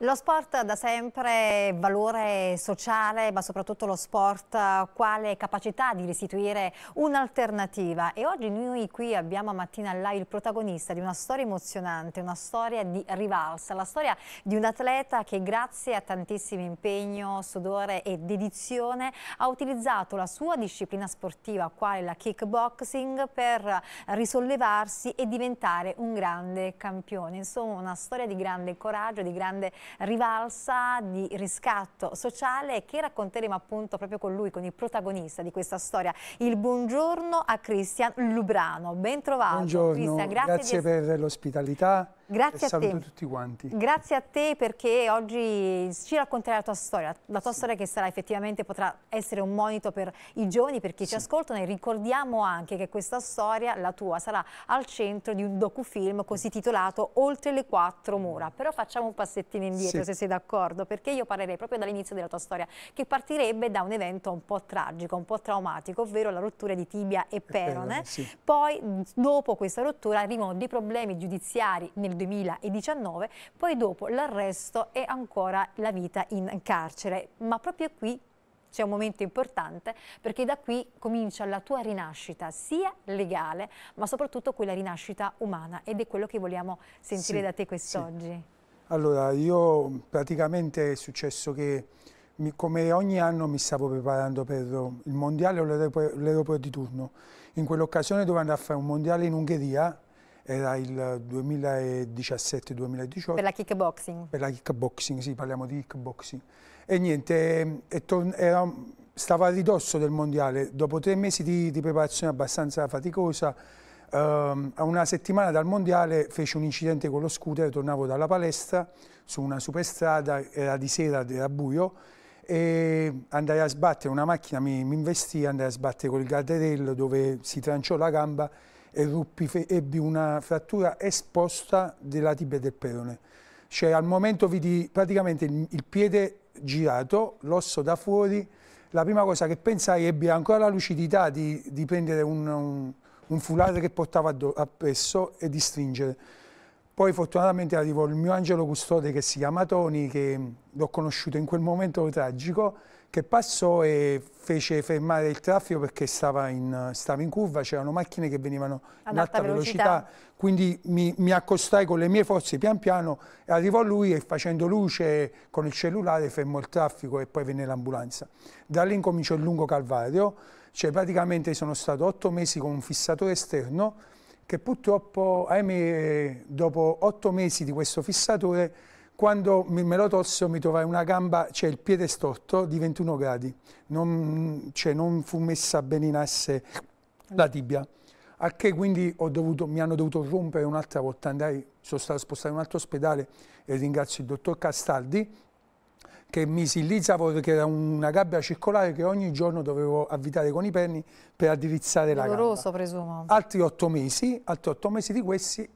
Lo sport da sempre valore sociale, ma soprattutto lo sport quale capacità di restituire un'alternativa. E oggi noi qui abbiamo a Mattina Live il protagonista di una storia emozionante, una storia di rivalsa, la storia di un atleta che grazie a tantissimo impegno, sudore e dedizione ha utilizzato la sua disciplina sportiva, quale la kickboxing, per risollevarsi e diventare un grande campione. Insomma, una storia di grande coraggio, di grande rivalsa di riscatto sociale che racconteremo appunto proprio con lui, con il protagonista di questa storia. Il buongiorno a Cristian Lubrano, ben trovato. Buongiorno, Christian, grazie, grazie per l'ospitalità. Grazie a te. tutti quanti. Grazie a te perché oggi ci racconterai la tua storia, la tua sì. storia che sarà effettivamente potrà essere un monito per i giovani, per chi sì. ci ascoltano e ricordiamo anche che questa storia, la tua, sarà al centro di un docufilm così titolato Oltre le quattro mura. Però facciamo un passettino indietro sì. se sei d'accordo, perché io parlerei proprio dall'inizio della tua storia, che partirebbe da un evento un po' tragico, un po' traumatico, ovvero la rottura di tibia e perone. Eh, Poi dopo questa rottura arrivano dei problemi giudiziari nel 2019, poi dopo l'arresto e ancora la vita in carcere. Ma proprio qui c'è un momento importante perché da qui comincia la tua rinascita sia legale ma soprattutto quella rinascita umana ed è quello che vogliamo sentire sì, da te quest'oggi. Sì. Allora io praticamente è successo che mi, come ogni anno mi stavo preparando per il mondiale o l'Europa di turno. In quell'occasione dovevo andare a fare un mondiale in Ungheria era il 2017-2018. Per la kickboxing? Per la kickboxing, sì, parliamo di kickboxing. E niente, era, stava a ridosso del mondiale, dopo tre mesi di, di preparazione abbastanza faticosa, Uh, a una settimana dal mondiale fece un incidente con lo scooter, tornavo dalla palestra su una superstrada, era di sera, era buio e andai a sbattere una macchina, mi, mi investì, andai a sbattere col guardrail dove si tranciò la gamba e ebbi una frattura esposta della tibia del perone. Cioè al momento vidi praticamente il, piede girato, l'osso da fuori, la prima cosa che pensai ebbi ancora la lucidità di, di prendere un, un, un, foulard che portavo appresso e di stringere. Poi fortunatamente arrivò il mio angelo custode che si chiama Tony, che l'ho conosciuto in quel momento tragico, che passò e fece fermare il traffico perché stava in, stava in curva, c'erano macchine che venivano Ad in alta, alta velocità. velocità, quindi mi, mi, accostai con le mie forze pian piano e arrivò lui e facendo luce con il cellulare fermò il traffico e poi venne l'ambulanza. Da lì incominciò il lungo calvario, cioè praticamente sono stato otto mesi con un fissatore esterno che purtroppo, ahimè, dopo otto mesi di questo fissatore quando me lo tolsero mi trovai una gamba, cioè il piede storto di 21 gradi, non, cioè non fu messa bene in asse la tibia, al che quindi dovuto, mi hanno dovuto rompere un'altra volta, andai, sono stato spostato in un altro ospedale e ringrazio il dottor Castaldi che mi si lì che era una gabbia circolare che ogni giorno dovevo avvitare con i penni per addirizzare Doloroso, la gamba. presumo. Altri otto mesi, altri otto mesi di questi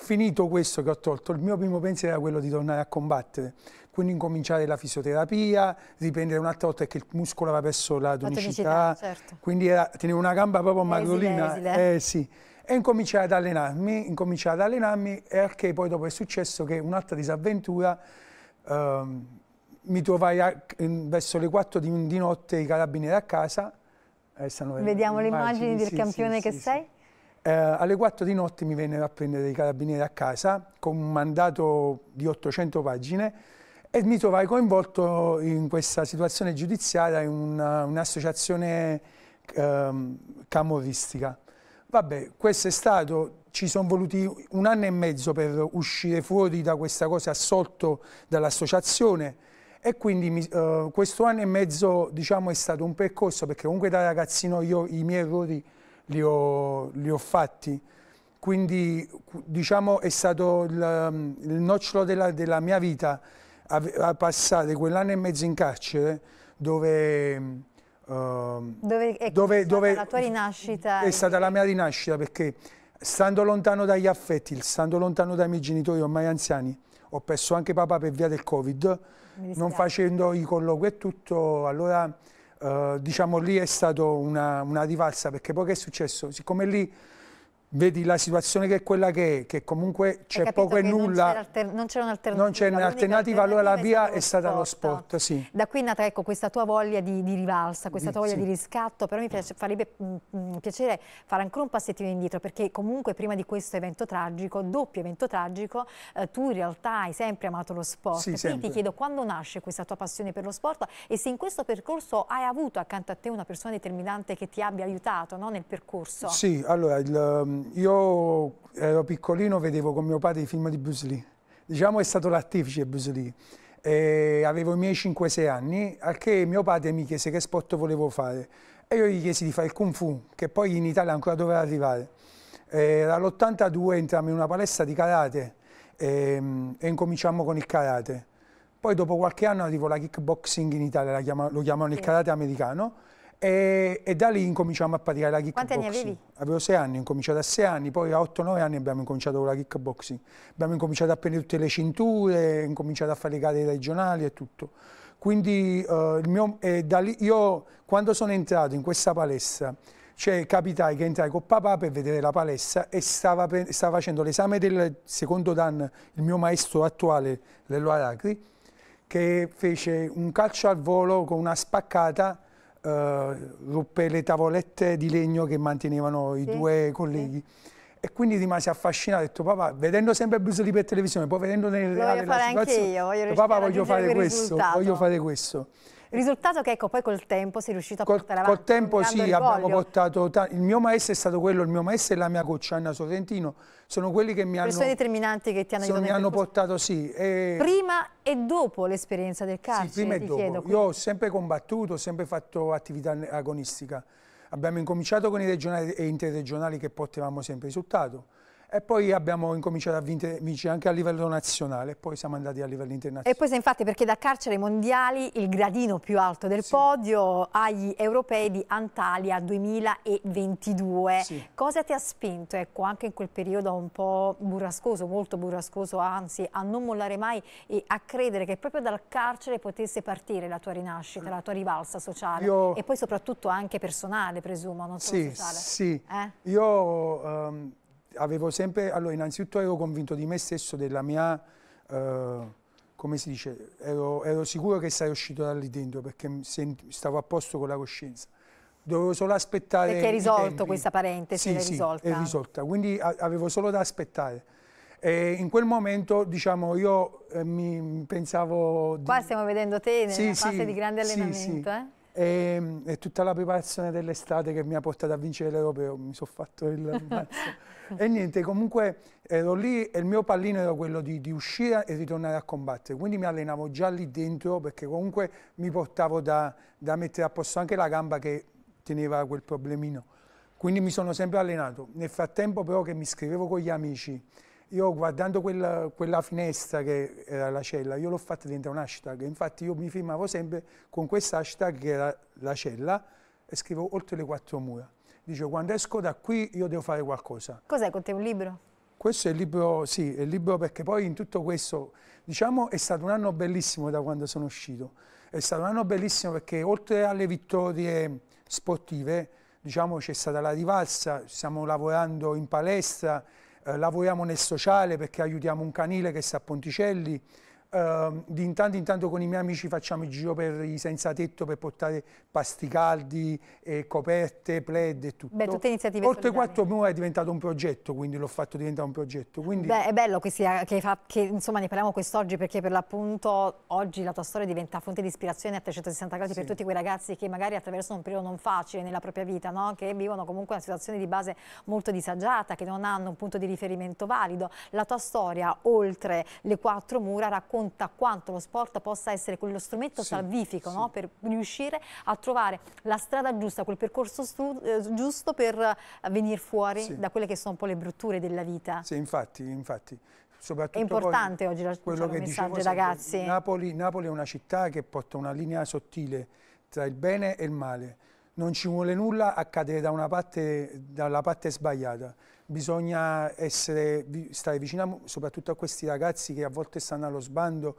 Finito questo che ho tolto, il mio primo pensiero era quello di tornare a combattere, quindi incominciare la fisioterapia, riprendere un'altra volta perché il muscolo aveva perso la tonicità, certo. quindi era, tenevo una gamba proprio magrolina, eh, sì. e incominciare ad allenarmi, incominciare ad allenarmi e anche poi dopo è successo che un'altra disavventura, ehm, mi trovai a, verso le 4 di, di, notte i carabinieri a casa. Eh, Vediamo le immagini del sì, campione sì, che sei? Eh, alle 4 di notte mi vennero a prendere i carabinieri a casa con un mandato di 800 pagine e mi trovai coinvolto in questa situazione giudiziaria in un'associazione un ehm, camorristica. Vabbè, questo è stato, ci sono voluti un anno e mezzo per uscire fuori da questa cosa assolto dall'associazione e quindi mi, uh, questo anno e mezzo diciamo, è stato un percorso perché comunque da ragazzino io i miei errori li ho, li ho fatti. Quindi diciamo è stato il, il nocciolo della, della, mia vita a, a passare quell'anno e mezzo in carcere dove... Uh, dove, è dove, dove la tua rinascita? È stata la mia rinascita perché stando lontano dagli affetti, stando lontano dai miei genitori ormai anziani, ho perso anche papà per via del Covid, non facendo i colloqui e tutto, allora Uh, diciamo lì è stata una, una, rivalsa perché poi che è successo? Siccome lì vedi la situazione che è quella che è, che comunque c'è poco e nulla. Non c'era un'alternativa. Non c'è un'alternativa, allora la via è stata lo sport. Sì. Da qui è nata ecco, questa tua voglia di, di rivalsa, questa tua voglia sì. di riscatto, però mi piace, farebbe mh, mm, mm, piacere fare ancora un passettino indietro, perché comunque prima di questo evento tragico, doppio evento tragico, eh, tu in realtà hai sempre amato lo sport. Sì, Quindi sempre. ti chiedo quando nasce questa tua passione per lo sport e se in questo percorso hai avuto accanto a te una persona determinante che ti abbia aiutato no, nel percorso. Sì, allora il io ero piccolino, vedevo con mio padre i film di Bruce Lee. Diciamo è stato l'artefice Bruce Lee. E avevo i miei 5-6 anni, al che mio padre mi chiese che sport volevo fare. E io gli chiesi di fare il Kung Fu, che poi in Italia ancora doveva arrivare. Era l'82, entrammo in una palestra di karate e, e incominciammo con il karate. Poi dopo qualche anno arrivò la kickboxing in Italia, chiama, lo chiamano il karate americano, e, e, da lì incominciamo a praticare la kickboxing. Quanti anni avevi? Avevo sei anni, ho incominciato a sei anni, poi a 8-9 anni abbiamo incominciato con la kickboxing. Abbiamo incominciato a prendere tutte le cinture, incominciato a fare le gare regionali e tutto. Quindi uh, mio, eh, lì, io quando sono entrato in questa palestra, cioè capitai che entrai con papà per vedere la palestra e stava, stava facendo l'esame del secondo dan il mio maestro attuale, Lello Aracri, che fece un calcio al volo con una spaccata ruppe le tavolette di legno che mantenevano i sì, due colleghi. Sì. E quindi rimasi affascinato, ho detto papà, vedendo sempre Bruce Lee per televisione, poi vedendo nel reale la situazione, io, voglio papà voglio fare questo, voglio fare questo. Risultato che ecco poi col tempo è riuscito a col, portare avanti. Col tempo sì, rigoglio. abbiamo portato, il mio maestro è stato quello, il mio maestro e la mia coach Anna Sorrentino, sono quelli che mi hanno... Persone determinanti che ti hanno aiutato. Mi hanno portato, sì. E... Prima e dopo l'esperienza del carcere, Sì, prima e dopo. Chiedo, Io ho sempre combattuto, ho sempre fatto attività agonistica. Abbiamo incominciato con i regionali e interregionali che portavamo sempre risultato e poi abbiamo incominciato a vincere anche a livello nazionale poi siamo andati a livello internazionale. E poi infatti perché da carcere ai mondiali il gradino più alto del sì. podio agli europei di Antalya 2022. Sì. Cosa ti ha spinto ecco, anche in quel periodo un po' burrascoso, molto burrascoso anzi, a non mollare mai e a credere che proprio dal carcere potesse partire la tua rinascita, la tua rivalsa sociale Io... e poi soprattutto anche personale presumo, non solo sì, sociale. Sì, eh? io... Um avevo sempre, allora innanzitutto ero convinto di me stesso, della mia, eh, come si dice, ero, ero, sicuro che sarei uscito da lì dentro perché stavo a posto con la coscienza. Dovevo solo aspettare Perché è risolto questa parentesi, sì, è sì, risolta? è risolta, quindi avevo solo da aspettare. E in quel momento, diciamo, io eh, mi pensavo... Di... Qua stiamo vedendo te nella sì, fase di grande allenamento, eh? E, e, tutta la preparazione dell'estate che mi ha portato a vincere l'Europeo, mi sono fatto il mazzo. e niente, comunque ero lì e il mio pallino era quello di, di, uscire e ritornare a combattere, quindi mi allenavo già lì dentro perché comunque mi portavo da, da mettere a posto anche la gamba che teneva quel problemino. Quindi mi sono sempre allenato. Nel frattempo però che mi scrivevo con gli amici, io guardando quella, quella, finestra che era la cella, io l'ho fatta diventare un hashtag, infatti io mi firmavo sempre con questo hashtag che era la cella e scrivo oltre le quattro mura. Dice quando esco da qui io devo fare qualcosa. Cos'è con te un libro? Questo è il libro, sì, è il libro perché poi in tutto questo, diciamo, è stato un anno bellissimo da quando sono uscito. È stato un anno bellissimo perché oltre alle vittorie sportive, diciamo, c'è stata la rivalsa, stiamo lavorando in palestra, lavoriamo nel sociale perché aiutiamo un canile che sta a Ponticelli, Uh, di intanto in tanto con i miei amici facciamo il giro per i senza tetto per portare pasti caldi, eh, coperte, plaid e tutto. Beh, tutte iniziative Oltre quattro mesi è diventato un progetto, quindi l'ho fatto diventare un progetto. Quindi... Beh, è bello che, sia, che, fa, che insomma, ne parliamo quest'oggi perché per l'appunto oggi la tua storia diventa fonte di ispirazione a 360 gradi sì. per tutti quei ragazzi che magari attraversano un periodo non facile nella propria vita, no? che vivono comunque una situazione di base molto disagiata, che non hanno un punto di riferimento valido. La tua storia, oltre le quattro mura, racconta racconta quanto lo sport possa essere quello strumento sì, salvifico sì. No? per riuscire a trovare la strada giusta, quel percorso eh, giusto per eh, venire fuori sì. da quelle che sono un po' le brutture della vita. Sì, infatti, infatti. È importante oggi la, quello cioè, che messaggio ragazzi. Napoli, Napoli è una città che porta una linea sottile tra il bene e il male. Non ci vuole nulla a cadere da parte, dalla parte sbagliata. Bisogna essere, stare vicino soprattutto a questi ragazzi che a volte stanno allo sbando.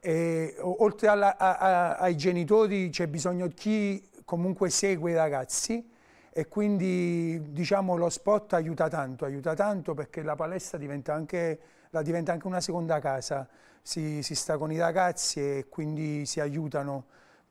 E oltre alla, a, a, ai genitori c'è bisogno di chi comunque segue i ragazzi e quindi diciamo lo sport aiuta tanto, aiuta tanto perché la palestra diventa anche, diventa anche una seconda casa, si, si, sta con i ragazzi e quindi si aiutano,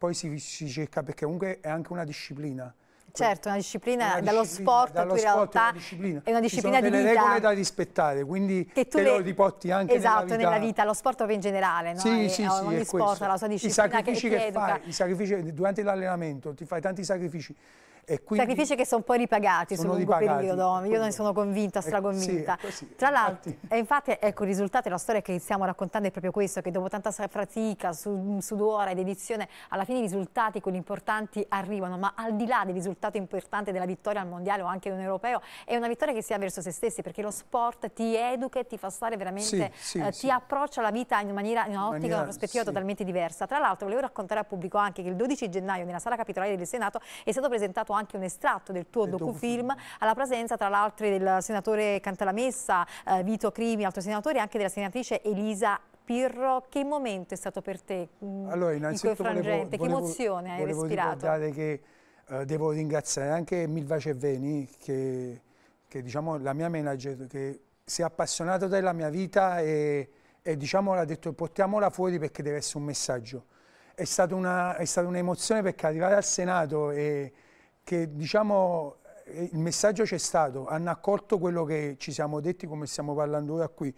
poi si, si cerca perché comunque è anche una disciplina. Certo, una disciplina, una dallo disciplina, sport dallo in realtà è una disciplina, è una disciplina di vita. delle regole da rispettare, quindi che tu te le... lo riporti anche esatto, nella vita. nella vita, lo sport in generale, no? Sì, sì, sì, ogni sport ha la sua disciplina I sacrifici che, che, che fai, i sacrifici durante l'allenamento, ti fai tanti sacrifici Sacrifici che sono poi ripagati sul lungo ripagati, periodo, io ne sono convinta, straconvinta. Sì, così, Tra l'altro, e infatti ecco il risultato e la storia che stiamo raccontando è proprio questo, che dopo tanta fatica, su, sudore ed edizione, alla fine i risultati, quelli importanti, arrivano, ma al di là del risultato importante della vittoria al mondiale o anche in un europeo, è una vittoria che sia verso se stessi, perché lo sport ti educa e ti fa stare veramente, sì, eh, ti approccia alla vita in, maniera, in un'ottica, in una prospettiva totalmente diversa. Tra l'altro volevo raccontare al pubblico anche che il 12 gennaio nella sala capitolare del Senato è stato presentato anche un estratto del tuo docufilm, alla presenza tra l'altro del senatore Cantalamessa, eh, Vito Crimi, altro senatore, e anche della senatrice Elisa Pirro, che momento è stato per te mm, allora, in quel frangente? Volevo, che emozione hai volevo respirato? ricordare che eh, devo ringraziare anche Milva Cerveni, che, che diciamo la mia manager, che si è appassionato della mia vita e, e diciamo, ha detto portiamola fuori perché deve essere un messaggio. È stata un'emozione un perché arrivare al Senato e che diciamo il messaggio c'è stato, hanno accolto quello che ci siamo detti come stiamo parlando ora qui.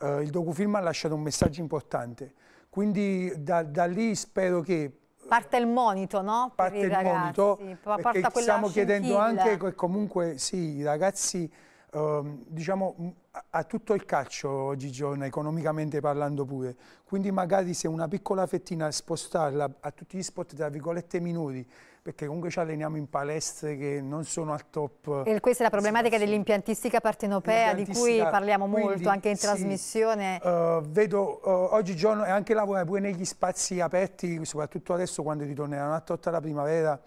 Uh, il docufilm ha lasciato un messaggio importante, quindi da, da lì spero che Parte il monito, no? Parte il ragazzi. monito, perché stiamo chiedendo anche che comunque sì, i ragazzi, uh, diciamo, ha tutto il calcio oggigiorno, economicamente parlando pure, quindi magari se una piccola fettina spostarla a tutti gli sport, tra virgolette, minori, perché comunque ci alleniamo in palestre che non sono al top. E questa è la problematica dell'impiantistica partenopea di cui parliamo quindi, molto anche in sì, trasmissione. Uh, vedo uh, oggigiorno e anche lavorare pure negli spazi aperti, soprattutto adesso quando ritorneranno a totta la primavera,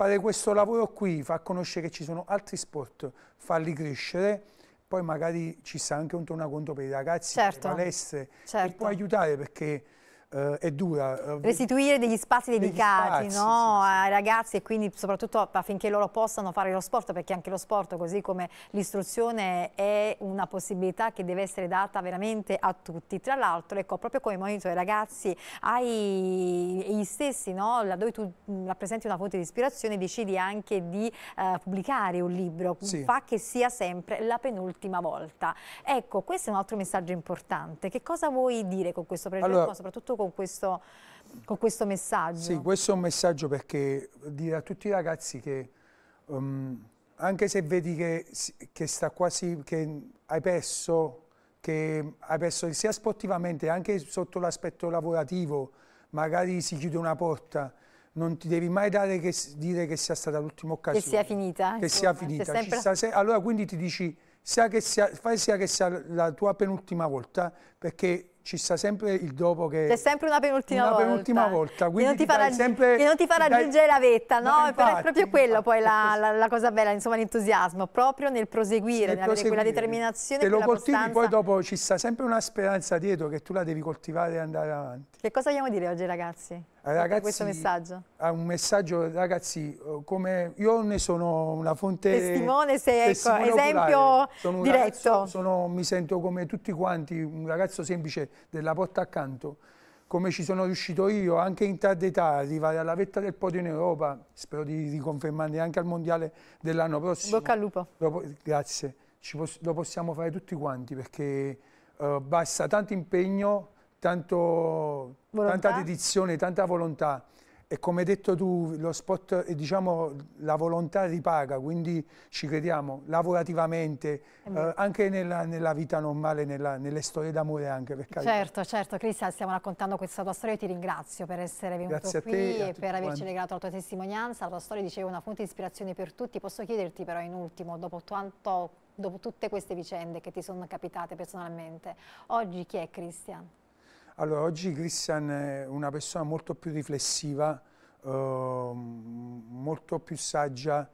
fare questo lavoro qui, far conoscere che ci sono altri sport, farli crescere poi magari ci sta anche un tornaconto per i ragazzi, certo, per le palestre, certo. che può aiutare perché Uh, è dura. Uh, Restituire degli spazi dedicati degli spazi, no? sì, sì. ai ragazzi e quindi soprattutto affinché loro possano fare lo sport, perché anche lo sport, così come l'istruzione, è una possibilità che deve essere data veramente a tutti. Tra l'altro, ecco, proprio come monito ai ragazzi, hai gli stessi, no? laddove tu rappresenti una fonte di ispirazione, decidi anche di uh, pubblicare un libro, sì. fa che sia sempre la penultima volta. Ecco, questo è un altro messaggio importante. Che cosa vuoi dire con questo progetto, allora, soprattutto con questo, con questo messaggio? Sì, questo è un messaggio perché dire a tutti i ragazzi che um, anche se vedi che, che, sta quasi, che hai perso, che hai perso sia sportivamente anche sotto l'aspetto lavorativo, magari si chiude una porta, non ti devi mai che, dire che sia stata l'ultima occasione. Che sia finita. Che insomma, sia finita. Sempre... Sta, allora quindi ti dici, sia che sia, fai sia che sia la tua penultima volta, perché ci sta sempre il dopo che... C'è sempre una penultima una volta. Penultima volta che, non ti, ti fa sempre, che non ti fa raggiungere dai... la vetta, no? no infatti, è proprio quello infatti, poi la, la, la, cosa bella, insomma l'entusiasmo, proprio nel proseguire, nel proseguire. quella determinazione, Te lo coltivi, costanza. poi dopo ci sta sempre una speranza dietro che tu la devi coltivare e andare avanti. Che cosa vogliamo dire oggi ragazzi? Ragazzi, questo messaggio? Ha un messaggio, ragazzi, come io ne sono una fonte testimone, se ecco, esempio sono diretto. Ragazzo, sono, mi sento come tutti quanti, un ragazzo semplice della porta accanto, come ci sono riuscito io anche in tarda età arrivare alla vetta del podio in Europa, spero di riconfermarne anche al mondiale dell'anno prossimo. Bocca al lupo. Lo, grazie, poss lo possiamo fare tutti quanti perché uh, basta tanto impegno, tanto, tanta dedizione, tanta volontà e come hai detto tu, lo sport, diciamo, la volontà ripaga, quindi ci crediamo lavorativamente, eh, anche nella, nella, vita normale, nella, nelle storie d'amore anche. Per certo, certo, Cristian, stiamo raccontando questa tua storia, io ti ringrazio per essere venuto Grazie qui e per averci legato la tua testimonianza, la tua storia dicevo una fonte di ispirazione per tutti. Posso chiederti però in ultimo, dopo, tanto, dopo tutte queste vicende che ti sono capitate personalmente, oggi chi è Cristian? Allora, oggi Christian è una persona molto più riflessiva, eh, molto più saggia,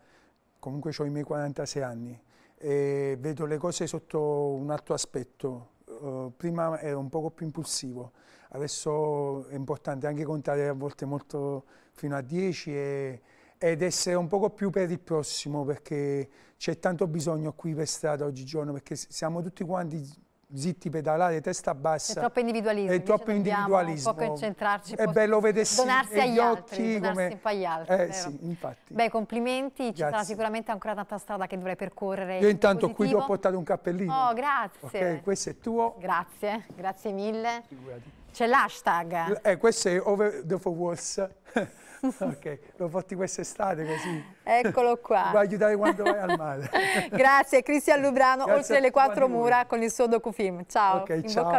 comunque ho i miei 46 anni e vedo le cose sotto un altro aspetto. Uh, prima ero un poco più impulsivo, adesso è importante anche contare a volte molto fino a 10 e, ed essere un poco più per il prossimo perché c'è tanto bisogno qui per strada oggigiorno perché siamo tutti quanti zitti, pedalare, testa bassa. È troppo individualismo. È troppo individualismo. Un po' concentrarci. È bello vedersi donarsi agli altri, donarsi come... un po' agli altri. Eh, sì, infatti. Beh, complimenti, ci grazie. sarà sicuramente ancora tanta strada che dovrai percorrere. Io intanto qui ti ho portato un cappellino. Oh, grazie. Ok, questo è tuo. Grazie, grazie mille. C'è l'hashtag. Eh, questo è Over the Four Walls. ok, l'ho fatto quest'estate così. Eccolo qua. Vuoi aiutare quando vai al mare. Grazie, Cristian Lubrano, Grazie oltre le quattro mura con il suo docufilm. Ciao. Ok, ciao.